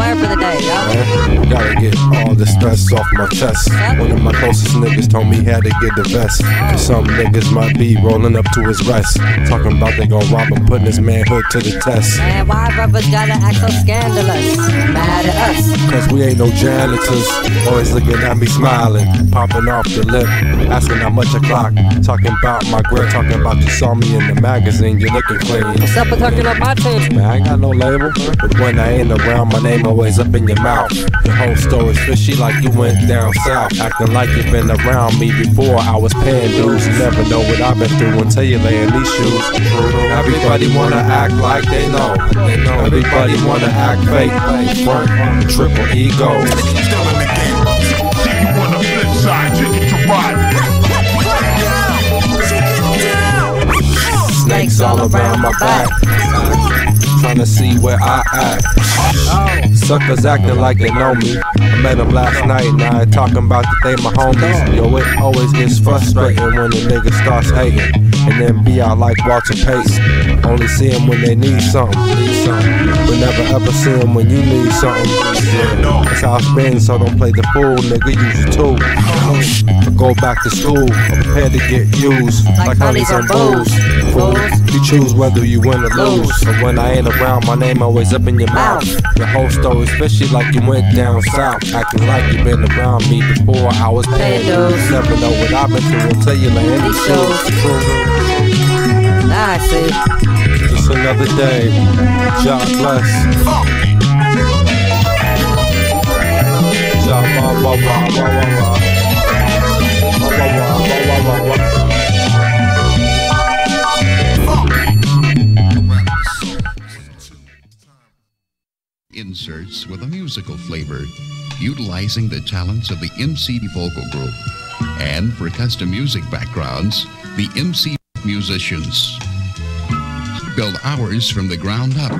What's for the day? Gotta get all the stress off my chest. One of my closest niggas told me how to get the vest. Cause some niggas might be rolling up to his rest. Talking about they gon' rob him, putting his manhood to the test. Man, why brothers gotta act so scandalous? Mad at us. Cause we ain't no janitors. Always looking at me smiling, popping off the lip, asking how much a clock. Talking about my grip, talking about you saw me in the magazine, you're looking clean. What's up with hooking up my team? Man, I ain't got no label, but when I ain't around, my name always up in your mouth. Whole story, fishy like you went down south, acting like you've been around me before I was paying dues. Never know what I've been through until you lay in these shoes. Everybody wanna act like they know. Everybody wanna act fake, front, triple ego. Snakes all around my back. Trying to see where I at. Suckers acting like they know me. I met them last night, now they talking about that they my homies. Yo, it always gets frustrating when the nigga starts hating. And then be out like Walter Payton. Only see them when they need something. Need something. But never ever see them when you need something. Yeah, that's how it's been, so don't play the fool, nigga. Use your tool. Or go back to school, I'm prepared to get used. Like, honeys on booze. You choose whether you win or lose. So when I ain't around, my name always up in your mouth. Your whole story, especially like you went down south. Acting like you been around me before I was paying dues. Never know what I've been through until you land these shows. Nah, I see. Just another day. God bless. Inserts with a musical flavor, utilizing the talents of the MC vocal group. And for custom music backgrounds, the MC musicians. Build ours from the ground up.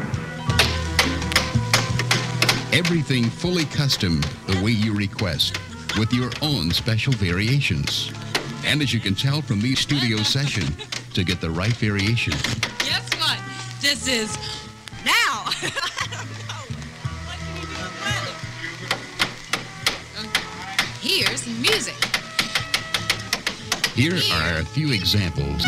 Everything fully custom the way you request, with your own special variations. And as you can tell from these studio sessions, to get the right variation, Guess what? This is now. music. Here, Here. are a few examples.